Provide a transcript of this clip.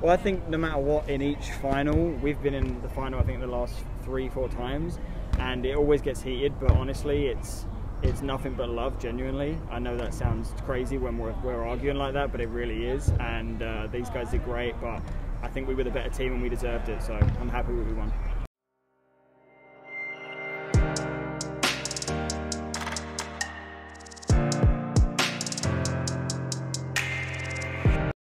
Well, I think no matter what, in each final, we've been in the final. I think the last three, four times, and it always gets heated. But honestly, it's it's nothing but love. Genuinely, I know that sounds crazy when we're, we're arguing like that, but it really is. And uh, these guys did great, but I think we were the better team and we deserved it. So I'm happy we won.